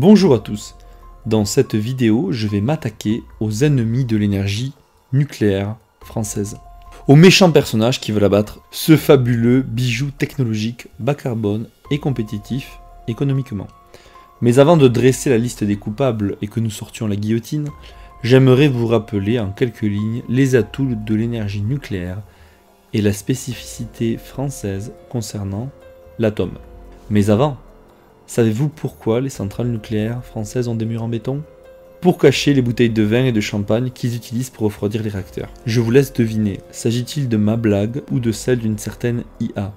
Bonjour à tous. Dans cette vidéo, je vais m'attaquer aux ennemis de l'énergie nucléaire française. Aux méchants personnages qui veulent abattre ce fabuleux bijou technologique bas carbone et compétitif économiquement. Mais avant de dresser la liste des coupables et que nous sortions la guillotine, j'aimerais vous rappeler en quelques lignes les atouts de l'énergie nucléaire et la spécificité française concernant l'atome. Mais avant, savez-vous pourquoi les centrales nucléaires françaises ont des murs en béton? Pour cacher les bouteilles de vin et de champagne qu'ils utilisent pour refroidir les réacteurs. Je vous laisse deviner, s'agit-il de ma blague ou de celle d'une certaine IA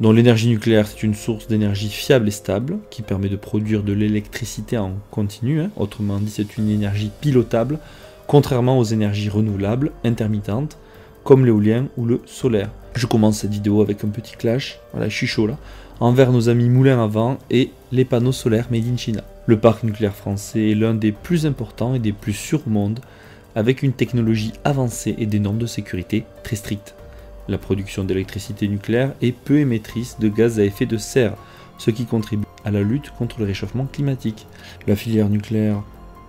dont l'énergie nucléaire c'est une source d'énergie fiable et stable qui permet de produire de l'électricité en continu, hein. autrement dit c'est une énergie pilotable, contrairement aux énergies renouvelables intermittentes comme l'éolien ou le solaire. Je commence cette vidéo avec un petit clash, voilà je suis chaud là, envers nos amis moulins à vent et les panneaux solaires made in China. Le parc nucléaire français est l'un des plus importants et des plus sûrs au monde, avec une technologie avancée et des normes de sécurité très strictes. La production d'électricité nucléaire est peu émettrice de gaz à effet de serre, ce qui contribue à la lutte contre le réchauffement climatique. La filière nucléaire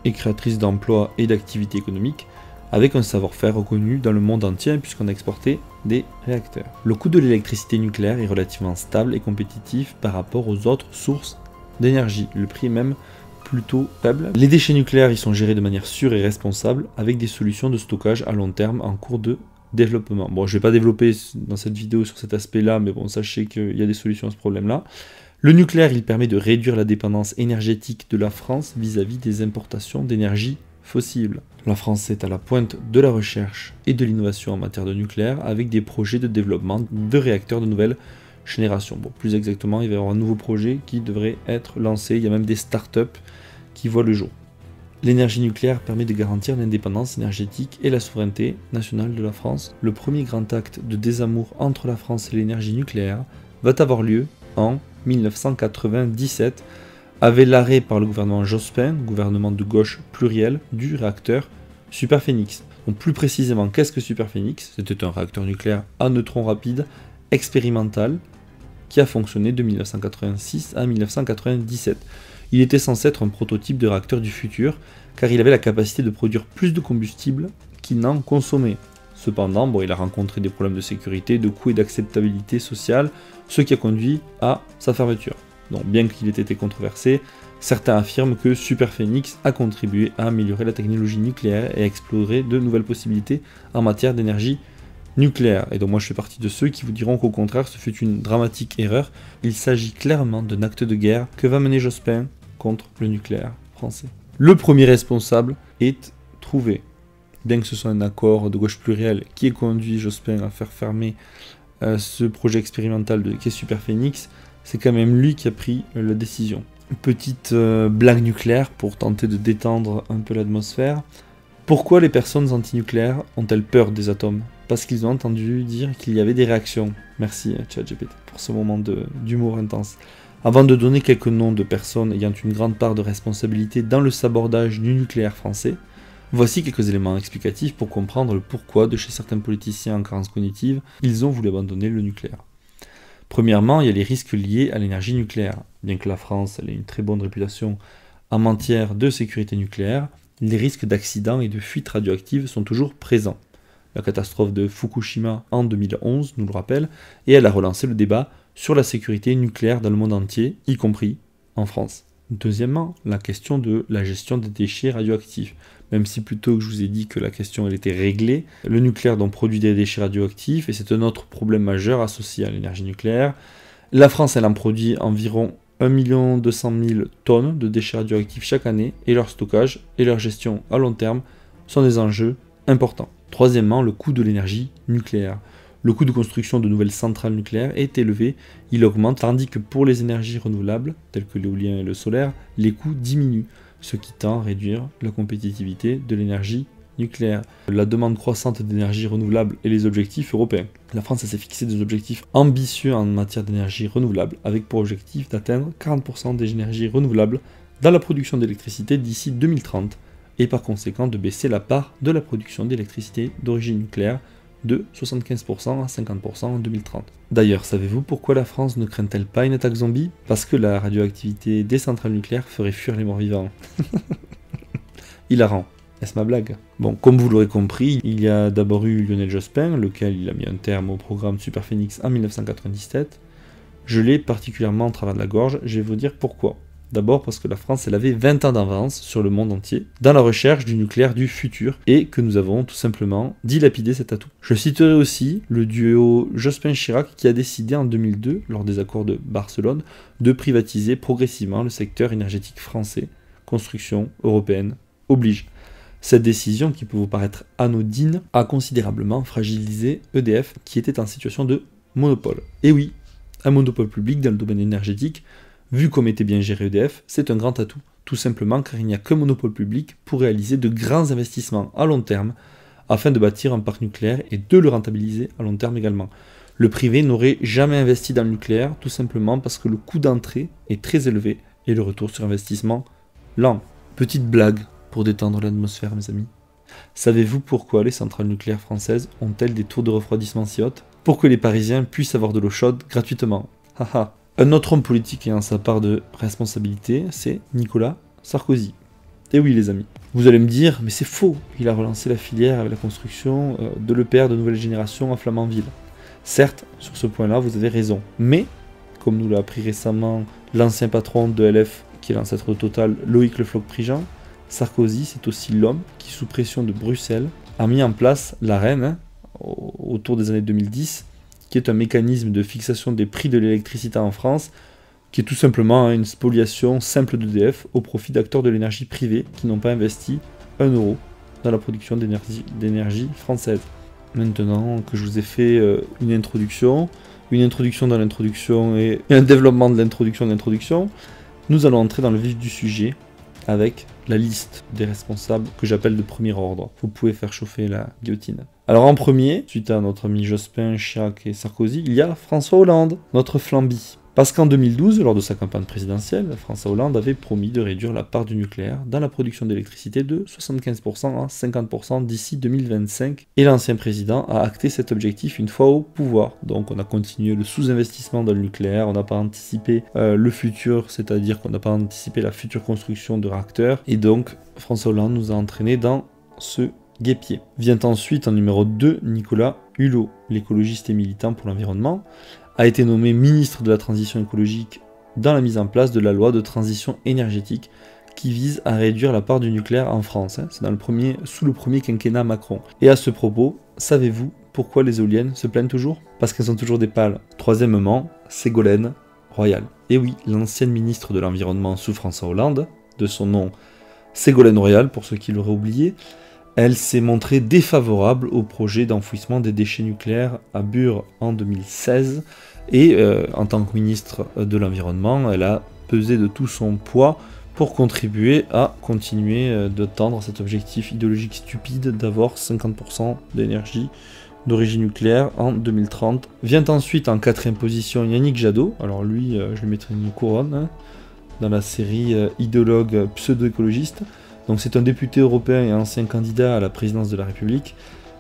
est créatrice d'emplois et d'activités économiques, avec un savoir-faire reconnu dans le monde entier puisqu'on a exporté des réacteurs. Le coût de l'électricité nucléaire est relativement stable et compétitif par rapport aux autres sources d'énergie. Le prix est même plutôt faible. Les déchets nucléaires y sont gérés de manière sûre et responsable avec des solutions de stockage à long terme en cours de développement. Bon, je ne vais pas développer dans cette vidéo sur cet aspect-là, mais bon, sachez qu'il y a des solutions à ce problème-là. Le nucléaire, il permet de réduire la dépendance énergétique de la France vis-à-vis des importations d'énergie La France est à la pointe de la recherche et de l'innovation en matière de nucléaire avec des projets de développement de réacteurs de nouvelle génération. Plus exactement, il va y avoir un nouveau projet qui devrait être lancé. Il y a même des startups qui voient le jour. L'énergie nucléaire permet de garantir l'indépendance énergétique et la souveraineté nationale de la France. Le premier grand acte de désamour entre la France et l'énergie nucléaire va avoir lieu en 1997 avec l'arrêt par le gouvernement Jospin, gouvernement de gauche pluriel, du réacteur Superphénix. Donc plus précisément, qu'est-ce que Superphénix? C'était un réacteur nucléaire à neutrons rapides expérimental qui a fonctionné de 1986 à 1997. Il était censé être un prototype de réacteur du futur, car il avait la capacité de produire plus de combustible qu'il n'en consommait. Cependant, bon, il a rencontré des problèmes de sécurité, de coût et d'acceptabilité sociale, ce qui a conduit à sa fermeture. Donc, bien qu'il ait été controversé, certains affirment que Super Phoenix a contribué à améliorer la technologie nucléaire et à explorer de nouvelles possibilités en matière d'énergie nucléaire. Et donc moi je fais partie de ceux qui vous diront qu'au contraire ce fut une dramatique erreur. Il s'agit clairement d'un acte de guerre que va mener Jospin contre le nucléaire français. Le premier responsable est trouvé. Bien que ce soit un accord de gauche pluriel qui ait conduit Jospin à faire fermer euh, ce projet expérimental de quai Super Phoenix, c'est quand même lui qui a pris euh, la décision. Petite euh, blague nucléaire pour tenter de détendre un peu l'atmosphère. Pourquoi les personnes antinucléaires ont-elles peur des atomes? Parce qu'ils ont entendu dire qu'il y avait des réactions. Merci ChatGPT pour ce moment d'humour intense. Avant de donner quelques noms de personnes ayant une grande part de responsabilité dans le sabordage du nucléaire français, voici quelques éléments explicatifs pour comprendre le pourquoi de chez certains politiciens en carence cognitive, ils ont voulu abandonner le nucléaire. Premièrement, il y a les risques liés à l'énergie nucléaire. Bien que la France ait une très bonne réputation en matière de sécurité nucléaire, les risques d'accidents et de fuites radioactives sont toujours présents. La catastrophe de Fukushima en 2011 nous le rappelle, et elle a relancé le débat sur la sécurité nucléaire dans le monde entier, y compris en France. Deuxièmement, la question de la gestion des déchets radioactifs. Même si plutôt que je vous ai dit que la question elle était réglée, le nucléaire donc produit des déchets radioactifs et c'est un autre problème majeur associé à l'énergie nucléaire. La France elle en produit environ 1 200 000 tonnes de déchets radioactifs chaque année et leur stockage et leur gestion à long terme sont des enjeux importants. Troisièmement, le coût de l'énergie nucléaire. Le coût de construction de nouvelles centrales nucléaires est élevé, il augmente, tandis que pour les énergies renouvelables, telles que l'éolien et le solaire, les coûts diminuent, ce qui tend à réduire la compétitivité de l'énergie nucléaire. La demande croissante d'énergie renouvelable et les objectifs européens. La France s'est fixé des objectifs ambitieux en matière d'énergie renouvelable, avec pour objectif d'atteindre 40% des énergies renouvelables dans la production d'électricité d'ici 2030, et par conséquent de baisser la part de la production d'électricité d'origine nucléaire de 75% à 50% en 2030. D'ailleurs, savez-vous pourquoi la France ne craint-elle pas une attaque zombie? Parce que la radioactivité des centrales nucléaires ferait fuir les morts vivants. Hilarant. Est-ce ma blague? Bon, comme vous l'aurez compris, il y a d'abord eu Lionel Jospin, lequel il a mis un terme au programme Super Phoenix en 1997. Je l'ai particulièrement en travers de la gorge, je vais vous dire pourquoi. D'abord parce que la France, elle avait 20 ans d'avance sur le monde entier dans la recherche du nucléaire du futur et que nous avons tout simplement dilapidé cet atout. Je citerai aussi le duo Jospin-Chirac qui a décidé en 2002, lors des accords de Barcelone, de privatiser progressivement le secteur énergétique français. Construction européenne oblige. Cette décision, qui peut vous paraître anodine, a considérablement fragilisé EDF, qui était en situation de monopole. Et oui, un monopole public dans le domaine énergétique, vu comme était bien géré EDF, c'est un grand atout. Tout simplement car il n'y a qu'un monopole public pour réaliser de grands investissements à long terme, afin de bâtir un parc nucléaire et de le rentabiliser à long terme également. Le privé n'aurait jamais investi dans le nucléaire, tout simplement parce que le coût d'entrée est très élevé et le retour sur investissement lent. Petite blague pour détendre l'atmosphère, mes amis. Savez-vous pourquoi les centrales nucléaires françaises ont-elles des tours de refroidissement si hautes? Pour que les Parisiens puissent avoir de l'eau chaude gratuitement. Haha. Un autre homme politique ayant sa part de responsabilité, c'est Nicolas Sarkozy. Et oui, les amis. Vous allez me dire, mais c'est faux, il a relancé la filière avec la construction euh, de l'EPR de nouvelle génération à Flamanville. Certes, sur ce point-là, vous avez raison. Mais, comme nous l'a appris récemment l'ancien patron de LF, qui est l'ancêtre total, Loïc Le Floch-Prigent, Sarkozy, c'est aussi l'homme qui, sous pression de Bruxelles, a mis en place l'AREN hein, autour des années 2010, qui est un mécanisme de fixation des prix de l'électricité en France, qui est tout simplement hein, une spoliation simple d'EDF au profit d'acteurs de l'énergie privée qui n'ont pas investi un euro dans la production d'énergie française. Maintenant que je vous ai fait euh, une introduction, une introduction dans l'introduction et un développement de l'introduction de l'introduction, nous allons entrer dans le vif du sujet avec la liste des responsables que j'appelle de premier ordre. Vous pouvez faire chauffer la guillotine. Alors en premier, suite à notre ami Jospin, Chirac et Sarkozy, il y a François Hollande, notre flamby. Parce qu'en 2012, lors de sa campagne présidentielle, François Hollande avait promis de réduire la part du nucléaire dans la production d'électricité de 75% à 50% d'ici 2025. Et l'ancien président a acté cet objectif une fois au pouvoir. Donc on a continué le sous-investissement dans le nucléaire, on n'a pas anticipé euh, le futur, c'est-à-dire qu'on n'a pas anticipé la future construction de réacteurs. Et donc François Hollande nous a entraînés dans ce guépier. Vient ensuite en numéro 2 Nicolas Hulot, l'écologiste et militant pour l'environnement a été nommé ministre de la Transition écologique dans la mise en place de la loi de transition énergétique qui vise à réduire la part du nucléaire en France. Hein. C'est sous le premier quinquennat Macron. Et à ce propos, savez-vous pourquoi les éoliennes se plaignent toujours? Parce qu'elles sont toujours des pales. Troisièmement, Ségolène Royal. Et oui, l'ancienne ministre de l'Environnement sous François Hollande, de son nom Ségolène Royal pour ceux qui l'auraient oublié, elle s'est montrée défavorable au projet d'enfouissement des déchets nucléaires à Bure en 2016 et euh, en tant que ministre de l'Environnement, elle a pesé de tout son poids pour contribuer à continuer euh, de tendre cet objectif idéologique stupide d'avoir 50% d'énergie d'origine nucléaire en 2030. Vient ensuite en quatrième position Yannick Jadot. Alors lui, euh, je lui mettrai une couronne hein, dans la série idéologue pseudo-écologiste. Donc c'est un député européen et ancien candidat à la présidence de la République.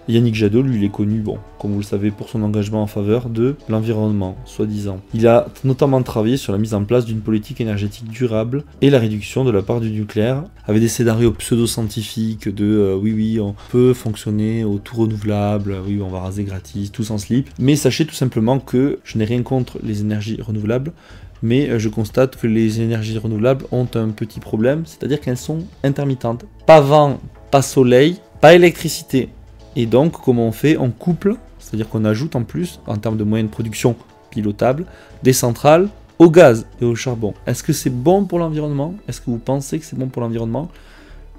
Yannick Jadot, lui, il est connu, bon, comme vous le savez, pour son engagement en faveur de l'environnement, soi-disant. Il a notamment travaillé sur la mise en place d'une politique énergétique durable et la réduction de la part du nucléaire, avec des scénarios pseudo-scientifiques de euh, oui, oui, on peut fonctionner au tout renouvelable, oui, on va raser gratis, tout sans slip. Mais sachez tout simplement que je n'ai rien contre les énergies renouvelables, mais euh, je constate que les énergies renouvelables ont un petit problème, c'est-à-dire qu'elles sont intermittentes. Pas vent, pas soleil, pas électricité. Et donc, comment on fait? On couple, c'est-à-dire qu'on ajoute en plus, en termes de moyens de production pilotables, des centrales au gaz et au charbon. Est-ce que c'est bon pour l'environnement? Est-ce que vous pensez que c'est bon pour l'environnement?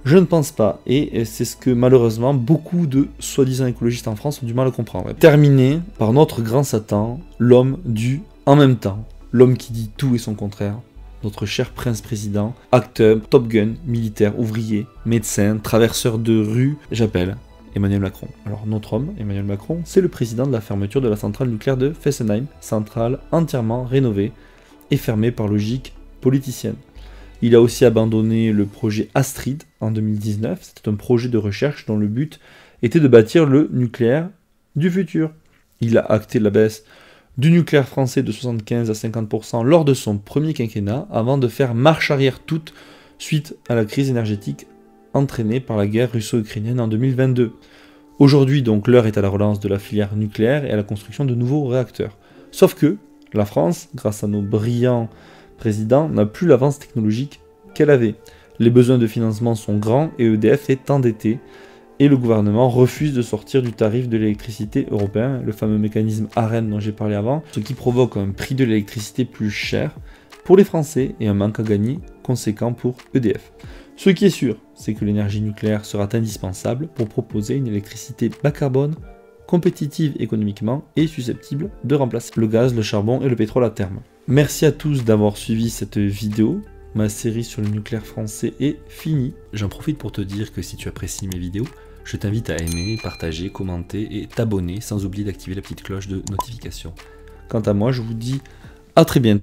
Je ne pense pas, et c'est ce que malheureusement beaucoup de soi-disant écologistes en France ont du mal à comprendre. Terminé par notre grand Satan, l'homme du en même temps l'homme qui dit tout et son contraire, notre cher prince-président, acteur, top gun, militaire, ouvrier, médecin, traverseur de rue, j'appelle Emmanuel Macron. Alors notre homme, Emmanuel Macron, c'est le président de la fermeture de la centrale nucléaire de Fessenheim, centrale entièrement rénovée et fermée par logique politicienne. Il a aussi abandonné le projet Astrid en 2019. C'était un projet de recherche dont le but était de bâtir le nucléaire du futur. Il a acté la baisse du nucléaire français de 75 à 50% lors de son premier quinquennat avant de faire marche arrière toute suite à la crise énergétique entraînée par la guerre russo-ukrainienne en 2022. Aujourd'hui, donc, l'heure est à la relance de la filière nucléaire et à la construction de nouveaux réacteurs. Sauf que la France, grâce à nos brillants présidents, n'a plus l'avance technologique qu'elle avait. Les besoins de financement sont grands et EDF est endetté et le gouvernement refuse de sortir du tarif de l'électricité européen, le fameux mécanisme AREN dont j'ai parlé avant, ce qui provoque un prix de l'électricité plus cher pour les Français et un manque à gagner conséquent pour EDF. Ce qui est sûr, c'est que l'énergie nucléaire sera indispensable pour proposer une électricité bas carbone, compétitive économiquement et susceptible de remplacer le gaz, le charbon et le pétrole à terme. Merci à tous d'avoir suivi cette vidéo. Ma série sur le nucléaire français est finie. J'en profite pour te dire que si tu apprécies mes vidéos, je t'invite à aimer, partager, commenter et t'abonner sans oublier d'activer la petite cloche de notification. Quant à moi, je vous dis à très bientôt.